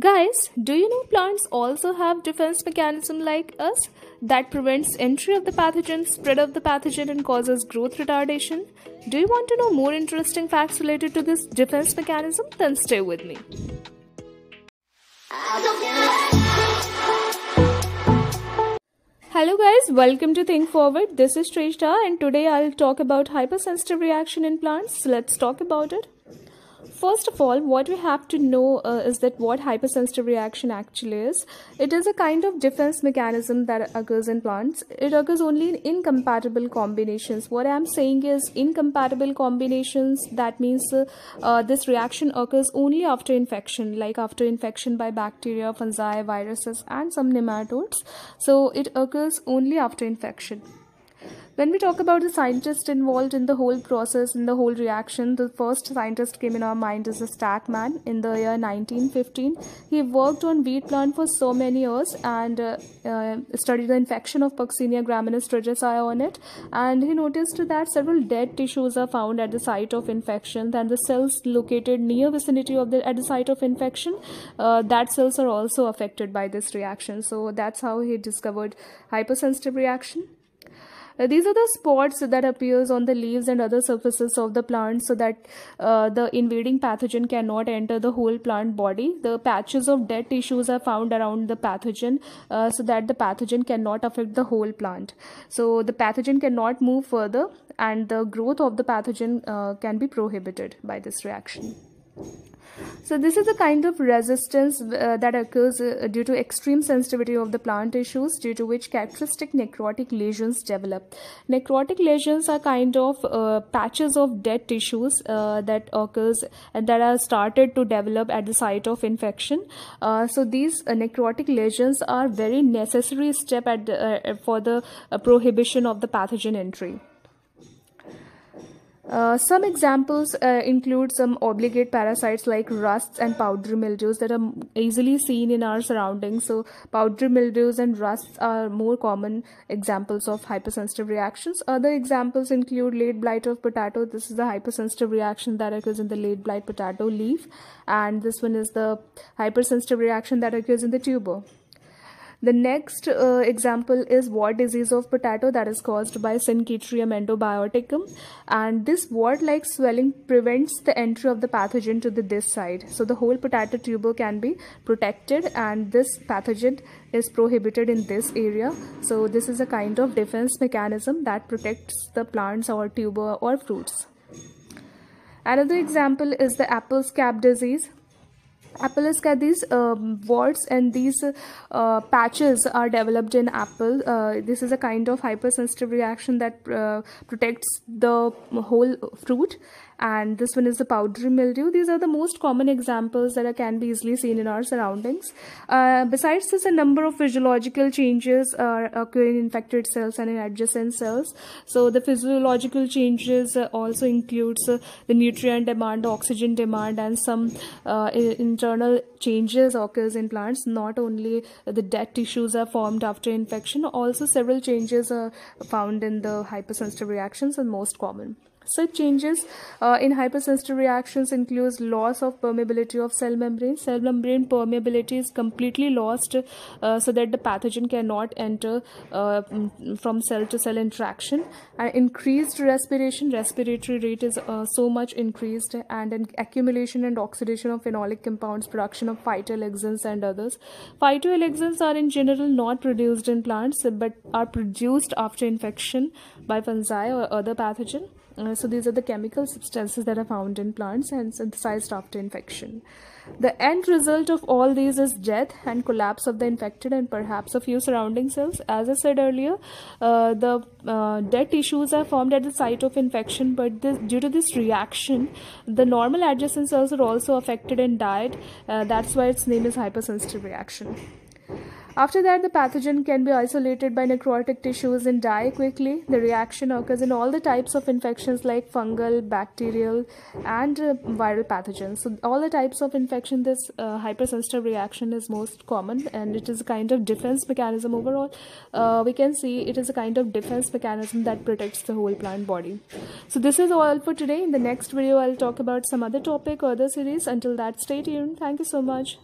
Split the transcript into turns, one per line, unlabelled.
Guys, do you know plants also have defense mechanism like us that prevents entry of the pathogen, spread of the pathogen and causes growth retardation? Do you want to know more interesting facts related to this defense mechanism? Then stay with me. Hello guys, welcome to Think Forward. This is Trishta and today I'll talk about hypersensitive reaction in plants. Let's talk about it first of all what we have to know uh, is that what hypersensitive reaction actually is. It is a kind of defense mechanism that occurs in plants. It occurs only in incompatible combinations. What i'm saying is incompatible combinations that means uh, uh, this reaction occurs only after infection like after infection by bacteria fungi viruses and some nematodes. So it occurs only after infection when we talk about the scientist involved in the whole process, in the whole reaction, the first scientist came in our mind is the Stakman in the year 1915. He worked on wheat plant for so many years and uh, uh, studied the infection of Puccinia graminis tritici on it. And he noticed that several dead tissues are found at the site of infection and the cells located near vicinity of the at the site of infection, uh, that cells are also affected by this reaction. So that's how he discovered hypersensitive reaction. Uh, these are the spots that appears on the leaves and other surfaces of the plant so that uh, the invading pathogen cannot enter the whole plant body. The patches of dead tissues are found around the pathogen uh, so that the pathogen cannot affect the whole plant. So the pathogen cannot move further and the growth of the pathogen uh, can be prohibited by this reaction. So this is a kind of resistance uh, that occurs uh, due to extreme sensitivity of the plant tissues due to which characteristic necrotic lesions develop. Necrotic lesions are kind of uh, patches of dead tissues uh, that occurs and that are started to develop at the site of infection. Uh, so these uh, necrotic lesions are very necessary step at the, for the prohibition of the pathogen entry. Uh, some examples uh, include some obligate parasites like rusts and powdery mildews that are easily seen in our surroundings. So, powdery mildews and rusts are more common examples of hypersensitive reactions. Other examples include late blight of potato. This is the hypersensitive reaction that occurs in the late blight potato leaf, and this one is the hypersensitive reaction that occurs in the tuber. The next uh, example is wart disease of potato that is caused by Synchytrium endobioticum and this wart-like swelling prevents the entry of the pathogen to the this side. So the whole potato tuber can be protected and this pathogen is prohibited in this area. So this is a kind of defense mechanism that protects the plants or tuber or fruits. Another example is the apple scab disease apple is got these um, warts and these uh, patches are developed in apple. Uh, this is a kind of hypersensitive reaction that uh, protects the whole fruit. And this one is the powdery mildew. These are the most common examples that can be easily seen in our surroundings. Uh, besides this a number of physiological changes are occurring in infected cells and in adjacent cells. So the physiological changes also includes uh, the nutrient demand oxygen demand and some uh, internal changes occurs in plants not only the dead tissues are formed after infection also several changes are found in the hypersensitive reactions and most common such changes uh, in hypersensitive reactions includes loss of permeability of cell membrane. Cell membrane permeability is completely lost uh, so that the pathogen cannot enter uh, from cell to cell interaction. And increased respiration, respiratory rate is uh, so much increased and an accumulation and oxidation of phenolic compounds, production of phytoalexins and others. Phytoalexins are in general not produced in plants but are produced after infection by fungi or other pathogen. Uh, so these are the chemical substances that are found in plants and synthesized after infection. The end result of all these is death and collapse of the infected and perhaps a few surrounding cells. As I said earlier, uh, the uh, dead tissues are formed at the site of infection, but this, due to this reaction, the normal adjacent cells are also affected and died. Uh, that's why its name is hypersensitive reaction. After that, the pathogen can be isolated by necrotic tissues and die quickly. The reaction occurs in all the types of infections like fungal, bacterial, and uh, viral pathogens. So, all the types of infection, this uh, hypersensitive reaction is most common, and it is a kind of defense mechanism overall. Uh, we can see it is a kind of defense mechanism that protects the whole plant body. So, this is all for today. In the next video, I'll talk about some other topic or other series. Until that, stay tuned. Thank you so much.